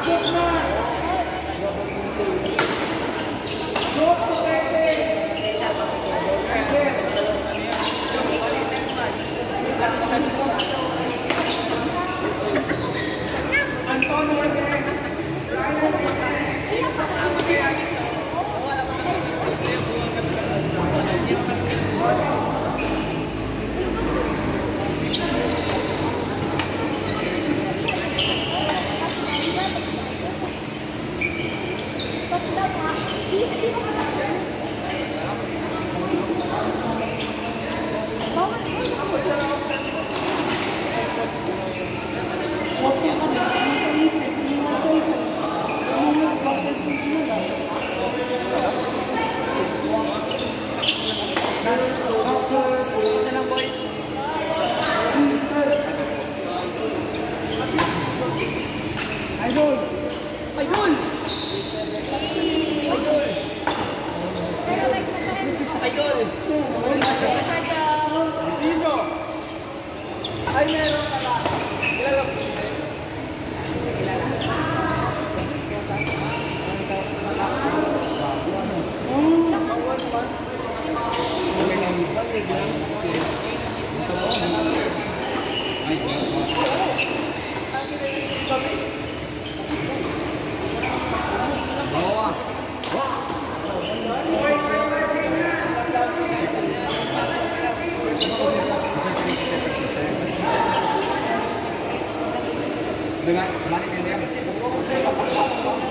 Magic Man. I'm with. Kilala ko Dengan kemarin yang dia.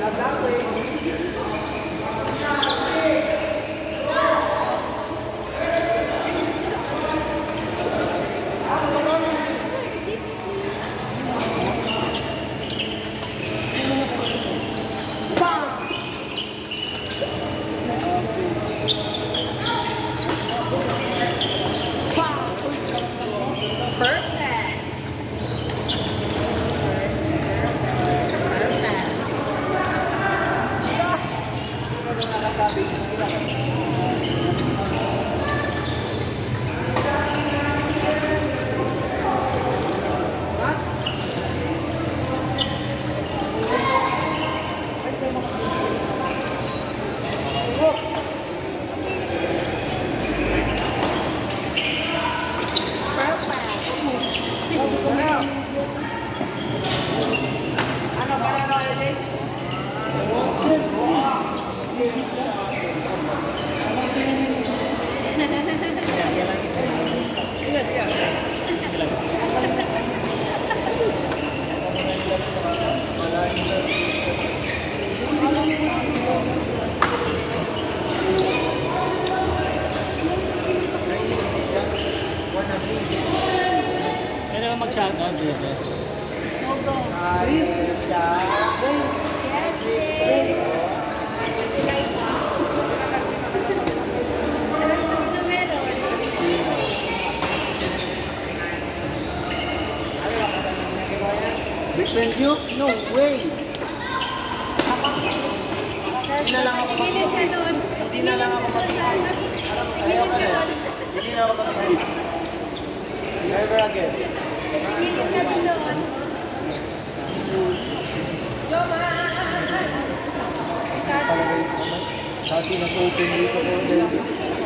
Já dá play. Gilid ka doon. Hindi na lang ako mag-ibig. Ayaw ka na. Hindi na ako mag-ibig. Never again. Gilid ka doon. Naman. Sa atin nag-open dito ko.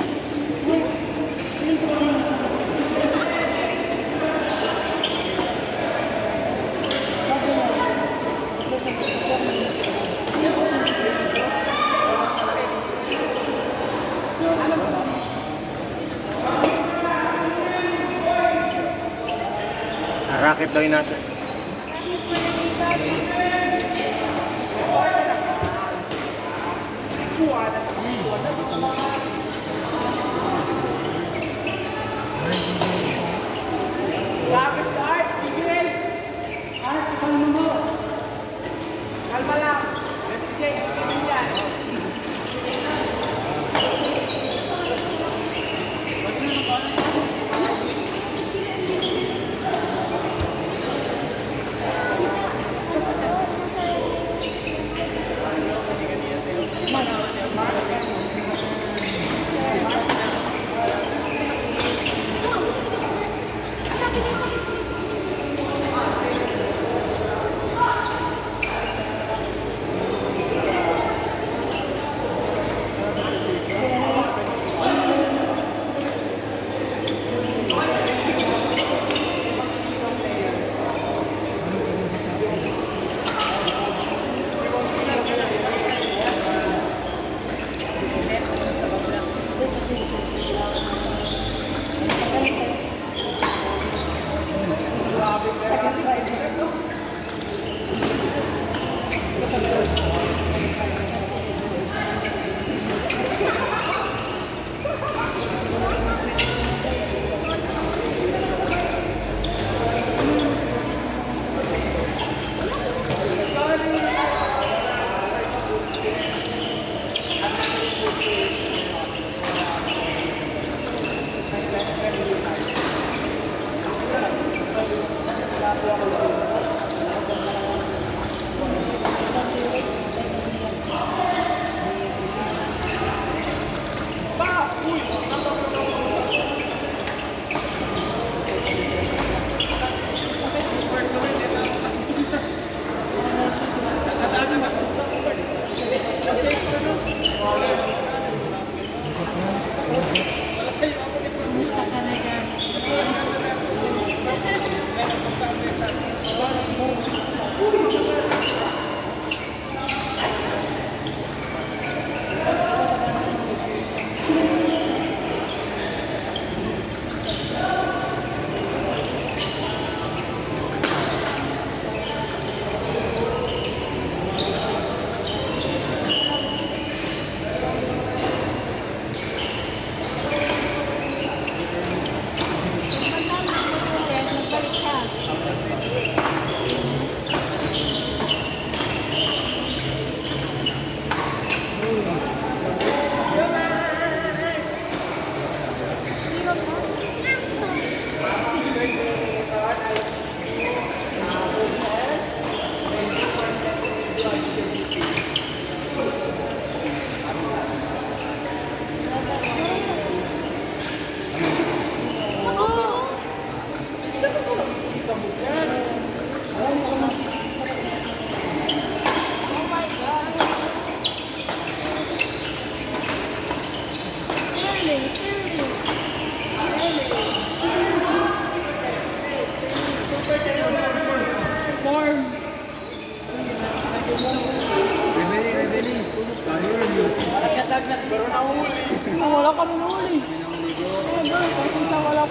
Racket daw yung nasa. Kalma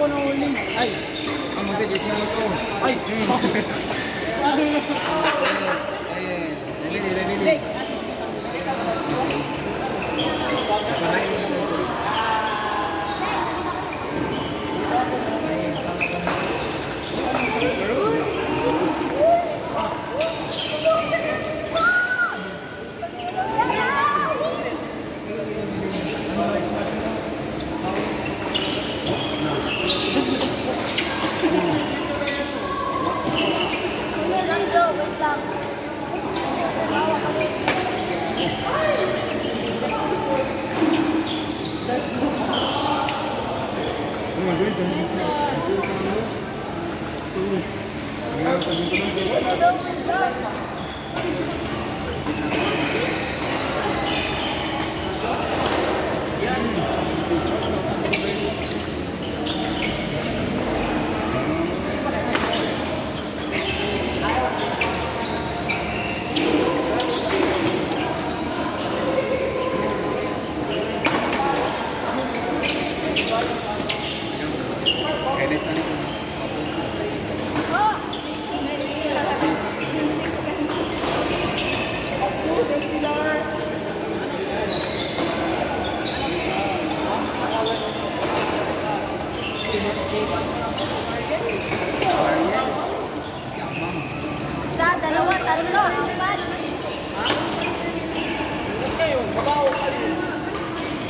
Ko nahuli. Ay! Ang mabilis na gusto. Ay! Ayun. Rebeli, rebeli.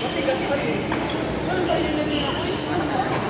Matigas ka rin. Saan ba yun na din ako?